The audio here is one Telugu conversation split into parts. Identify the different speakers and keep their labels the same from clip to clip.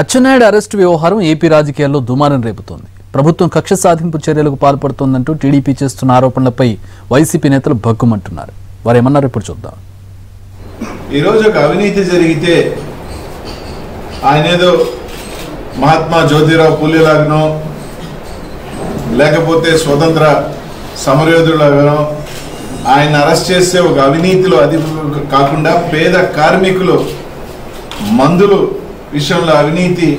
Speaker 1: అచ్చెన్నాయుడు అరెస్టు వ్యవహారం ఏపీ రాజకీయాల్లో దుమారం రేపుతోంది. ప్రభుత్వం కక్ష సాధింపు చర్యలకు పాల్పడుతోందంటూ టీడీపీ చేస్తున్న ఆరోపణలపై వైసీపీ నేతలు భగ్గుమంటున్నారు. వారేమన్నారు ఇప్పుడు చూద్దాం.
Speaker 2: ఈరోజు ఒక అవినీతి జరిగితే ఆయన ఏదో మహాత్మా జ్యోతిరావు పూలేలాగనో లేకపోతే స్వతంత్ర సమరయోధులాగనో ఆయన అరెస్ట్ చేస్తే ఒక అవినీతిలో అది కాకుండా పేద కార్మికులు మందులు విషయంలో అవినీతి.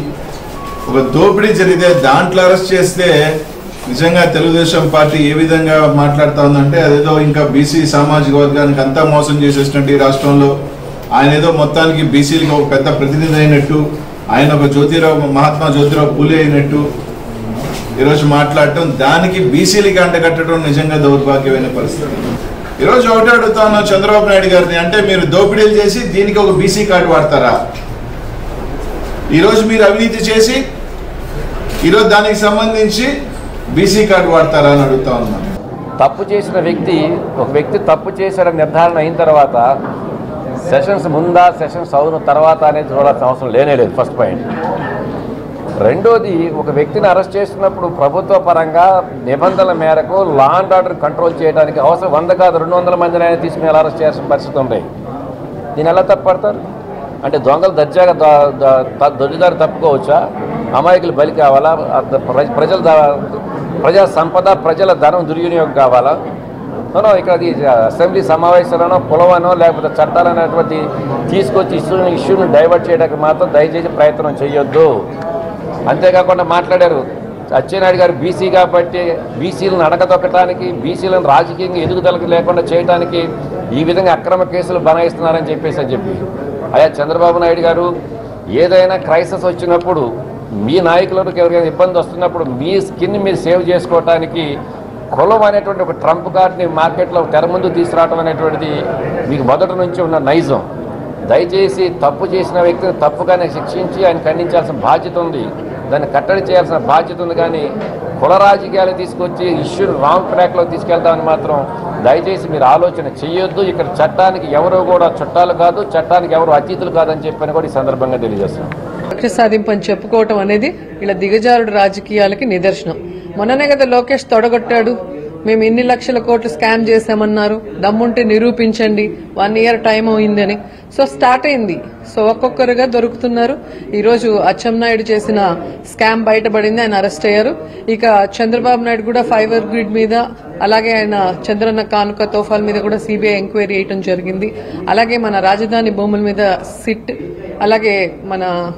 Speaker 2: ఒక దోపిడీ జరిగితే దాంట్లో అరెస్ట్ చేస్తే నిజంగా తెలుగుదేశం పార్టీ ఏ విధంగా మాట్లాడుతా ఉందంటే అదేదో ఇంకా బీసీ సామాజిక వర్గానికి అంతా మోసం చేసేసినట్టు ఈ రాష్ట్రంలో. ఆయన ఏదో మొత్తానికి బీసీలకు ఒక పెద్ద ప్రతినిధి అయినట్టు ఆయన ఒక జ్యోతిరావు మహాత్మా జ్యోతిరావు పూలే అయినట్టు ఈరోజు మాట్లాడటం దానికి బీసీలకి అంటగట్టడం నిజంగా దౌర్భాగ్యమైన పరిస్థితి. ఈరోజు ఒకటి అడుగుతాను చంద్రబాబు నాయుడు గారిని అంటే మీరు దోపిడీలు చేసి దీనికి ఒక బీసీ కార్డు వాడతారా? ఈరోజు మీరు అవినీతి చేసి ఈరోజు దానికి సంబంధించి బీసీ కార్డు వాడతారా అని అడుగుతా ఉన్నాను
Speaker 3: తప్పు చేసిన వ్యక్తి ఒక వ్యక్తి తప్పు చేశాడని నిర్ధారణ అయిన తర్వాత సెషన్స్ ముందా సెషన్స్ అవున తర్వాత అనేది చూడాల్సిన అవసరం లేనే లేదు ఫస్ట్ పాయింట్ రెండోది ఒక వ్యక్తిని అరెస్ట్ చేసినప్పుడు ప్రభుత్వ పరంగా నిబంధనల మేరకు లా అండ్ ఆర్డర్ కంట్రోల్ చేయడానికి అవసరం వంద కాదు రెండు వందల మందిని ఆయన తీసుకుని ఎలా అరెస్ట్ చేయాల్సిన పరిస్థితి ఉంది దీని ఎలా తప్పడతారు అంటే దొంగలు దర్జాగా ద- దొడ్డిదారి తప్పుకోవచ్చా? అమాయకులు బలి కావాలా? ప్రజల ప్రజా సంపద ప్రజల ధనం దుర్వినియోగం కావాలా? ఇక్కడ అసెంబ్లీ సమావేశాలనో పొలవనో లేకపోతే చట్టాలు అనేటువంటి తీసుకొచ్చి ఇష్యూ ఇష్యూని డైవర్ట్ చేయడానికి మాత్రం దయచేసి ప్రయత్నం చేయొద్దు అంతేకాకుండా మాట్లాడారు. సత్యనాయుడు గారు బీసీ కాబట్టి బీసీలను అడగదొక్కటానికి బీసీలను రాజకీయంగా ఎదుగుదలకు లేకుండా చేయడానికి ఈ విధంగా అక్రమ కేసులు బనాయిస్తున్నారని చెప్పేసి అని చెప్పి. అయ్యా చంద్రబాబు నాయుడు గారు ఏదైనా క్రైసిస్ వచ్చినప్పుడు మీ నాయకులకు ఎవరికైనా ఇబ్బంది వస్తున్నప్పుడు మీ స్కిన్ మీరు సేవ్ చేసుకోవటానికి కులం అనేటువంటి ఒక ట్రంప్ కార్డ్ని మార్కెట్లో తెర ముందు తీసుకురావడం అనేటువంటిది మీకు మొదటి నుంచి ఉన్న నైజం. దయచేసి తప్పు చేసిన వ్యక్తిని తప్పుగానే శిక్షించి ఆయన ఖండించాల్సిన బాధ్యత ఉంది. దాన్ని కట్టడి చేయాల్సిన బాధ్యత ఉంది కానీ కుల రాజకీయాలు తీసుకొచ్చి ఇష్యూని రాంగ్ ట్రాక్లో తీసుకెళ్తామని మాత్రం దయచేసి మీరు ఆలోచన చేయొద్దు ఇక్కడ చట్టానికి ఎవరు కూడా చుట్టాలు కాదు చట్టానికి ఎవరు అతీతులు కాదని చెప్పని కూడా ఈ సందర్భంగా తెలియజేస్తున్నాం.
Speaker 4: కక్ష సాధింపు అని చెప్పుకోవటం అనేది ఇలా దిగజారుడు రాజకీయాలకి నిదర్శనం. మొన్ననే కదా లోకేష్ తొడగొట్టాడు. మేము ఇన్ని లక్షల కోట్లు స్కామ్ చేశామన్నారు. దమ్ముంటే నిరూపించండి. వన్ ఇయర్ టైం అయిందని. సో స్టార్ట్ అయింది. సో ఒక్కొక్కరుగా దొరుకుతున్నారు. ఈరోజు అచ్చెన్నాయుడు చేసిన స్కామ్ బయటపడింది. ఆయన అరెస్ట్ అయ్యారు. ఇక చంద్రబాబు నాయుడు కూడా ఫైబర్ గ్రిడ్ మీద అలాగే ఆయన చంద్రన్న కానుక తోఫాల మీద కూడా సిబిఐ ఎంక్వైరీ వేయటం జరిగింది. అలాగే మన రాజధాని భూముల మీద సిట్ అలాగే మన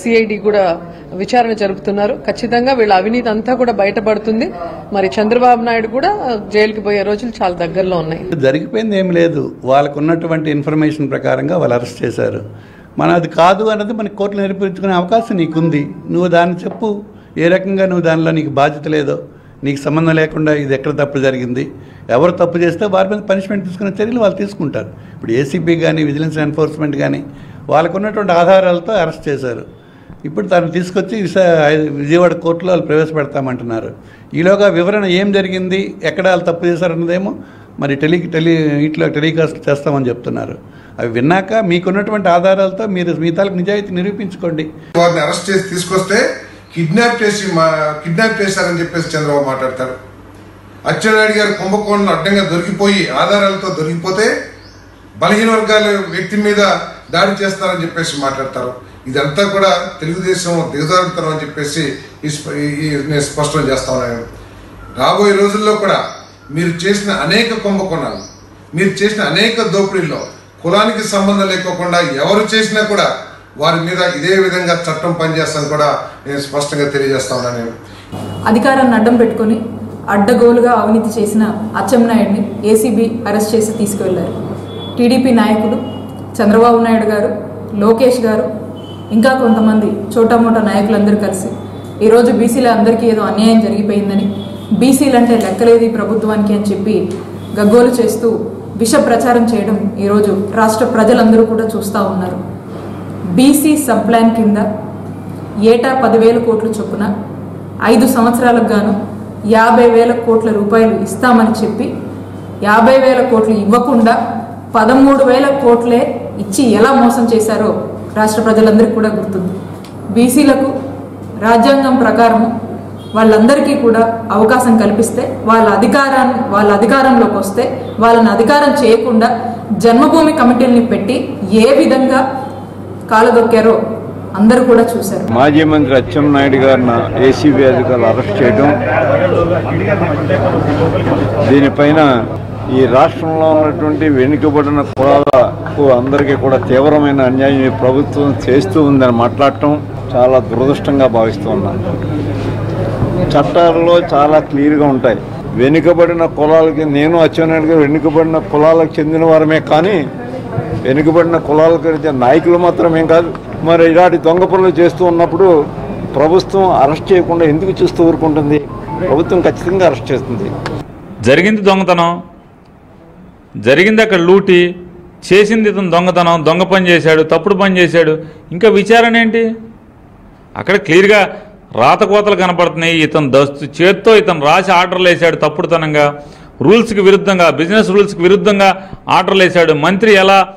Speaker 4: సిఐడి కూడా విచారణ జరుపుతున్నారు. ఖచ్చితంగా వీళ్ళ అవినీతి అంతా కూడా బయటపడుతుంది. మరి చంద్రబాబు నాయుడు కూడా జైలుకి పోయే రోజులు చాలా దగ్గరలో ఉన్నాయి.
Speaker 5: జరిగిపోయింది ఏం లేదు. వాళ్ళకు ఉన్నటువంటి ఇన్ఫర్మేషన్ ప్రకారంగా వాళ్ళు అరెస్ట్ చేశారు. మన అది కాదు అన్నది మనకి కోర్టులో నిరూపించుకునే అవకాశం నీకుంది. నువ్వు దాన్ని చెప్పు. ఏ రకంగా నువ్వు దానిలో నీకు బాధ్యత లేదో నీకు సంబంధం లేకుండా ఇది ఎక్కడ తప్పు జరిగింది ఎవరు తప్పు చేస్తే వారి మీద పనిష్మెంట్ తీసుకునే చర్యలు వాళ్ళు తీసుకుంటారు. ఇప్పుడు ఏసీబీ కానీ విజిలెన్స్ ఎన్ఫోర్స్మెంట్ కానీ వాళ్ళకు ఉన్నటువంటి ఆధారాలతో అరెస్ట్ చేశారు. ఇప్పుడు తను తీసుకొచ్చి విజయవాడ కోర్టులో వాళ్ళు ప్రవేశపెడతామంటున్నారు. ఈలోగా వివరణ ఏం జరిగింది? ఎక్కడ వాళ్ళు తప్పు చేశారన్నదేమో మరి టెలి టెలి ఇంట్లో టెలికాస్ట్ చేస్తామని చెప్తున్నారు. అవి విన్నాక మీకున్నటువంటి ఆధారాలతో మీరు మీ తాలకు నిజాయితీ నిరూపించుకోండి.
Speaker 6: వారిని అరెస్ట్ చేసి తీసుకొస్తే కిడ్నాప్ చేసి మా కిడ్నాప్ చేశారని చెప్పేసి చంద్రబాబు మాట్లాడతారు. అచ్చెన్నాయుడు గారు కుంభకోణంలో అడ్డంగా దొరికిపోయి ఆధారాలతో దొరికిపోతే బలహీన వర్గాల వ్యక్తి మీద దాడి చేస్తారని చెప్పేసి మాట్లాడతారు. ఇదంతా కూడా తెలుగుదేశం దిగజారుతారు అని చెప్పేసి ఈ నేను స్పష్టం చేస్తా ఉన్నాను. రాబోయే రోజుల్లో కూడా మీరు చేసిన అనేక కుంభకోణాలు మీరు చేసిన అనేక దోపిడీల్లో కులానికి సంబంధం లేకోకుండా ఎవరు చేసినా కూడా వారి మీద ఇదే విధంగా చట్టం పనిచేస్తాను కూడా నేను స్పష్టంగా తెలియజేస్తా ఉన్నాను. నేను
Speaker 7: అధికారాన్ని అడ్డం పెట్టుకొని అడ్డగోలుగా అవినీతి చేసిన అచ్చెన్నాయుడిని ఏసీబీ అరెస్ట్ చేసి తీసుకువెళ్ళారు టీడీపీ నాయకులు చంద్రబాబు నాయుడు గారు లోకేష్ గారు ఇంకా కొంతమంది చోటామోటా నాయకులందరూ కలిసి ఈరోజు బీసీల అందరికీ ఏదో అన్యాయం జరిగిపోయిందని బీసీలు అంటే లెక్కలేదు ప్రభుత్వానికి అని చెప్పి గగ్గోలు చేస్తూ విష ప్రచారం చేయడం ఈరోజు రాష్ట్ర ప్రజలందరూ కూడా చూస్తూ ఉన్నారు. బీసీ సబ్ ప్లాన్ కింద ఏటా పదివేల కోట్లు చొప్పున ఐదు సంవత్సరాలకు గాను యాభై వేల కోట్ల రూపాయలు ఇస్తామని చెప్పి యాభై వేల కోట్లు ఇవ్వకుండా పదమూడు వేల కోట్లే ఇచ్చి ఎలా మోసం చేశారో రాష్ట్ర ప్రజలందరికీ కూడా గుర్తుంది. బీసీలకు రాజ్యాంగం ప్రకారం వాళ్ళందరికీ కూడా అవకాశం కల్పిస్తే వాళ్ళ అధికారాన్ని వాళ్ళ అధికారంలోకి వస్తే వాళ్ళని అధికారం చేయకుండా జన్మభూమి కమిటీల్ని పెట్టి ఏ విధంగా కాలదొక్కారో అందరూ కూడా చూశారు.
Speaker 8: మాజీ మంత్రి అచ్చెన్నాయుడు గారిని ఏసీబీ అధికారులు అరెస్ట్ చేయడం దీనిపైన ఈ రాష్ట్రంలో ఉన్నటువంటి వెనుకబడిన కులాలకు అందరికీ కూడా తీవ్రమైన అన్యాయం ఈ ప్రభుత్వం చేస్తూ ఉందని మాట్లాడటం చాలా దురదృష్టంగా భావిస్తూ ఉన్నాను చట్టాల్లో చాలా క్లియర్గా ఉంటాయి. వెనుకబడిన కులాలకి నేను అచ్చెన్నాయుడు వెనుకబడిన కులాలకు చెందిన వారమే కానీ వెనుకబడిన కులాలకు నాయకులు మాత్రమేం కాదు. మరి ఇలాంటి దొంగ పనులు చేస్తూ ఉన్నప్పుడు ప్రభుత్వం అరెస్ట్ చేయకుండా ఎందుకు చూస్తూ ఊరుకుంటుంది? ప్రభుత్వం ఖచ్చితంగా అరెస్ట్ చేస్తుంది.
Speaker 9: జరిగింది దొంగతనం. జరిగింది అక్కడ లూటి చేసింది ఇతను దొంగతనం దొంగ పని చేశాడు తప్పుడు పని చేశాడు. ఇంకా విచారణ ఏంటి? అక్కడ క్లియర్గా రాతకోతలు కనపడుతున్నాయి. ఇతను దస్తు చేత్తో ఇతను రాసి ఆర్డర్లు వేశాడు తప్పుడుతనంగా. రూల్స్కి విరుద్ధంగా బిజినెస్ రూల్స్కి విరుద్ధంగా ఆర్డర్లు వేశాడు. మంత్రి ఎలా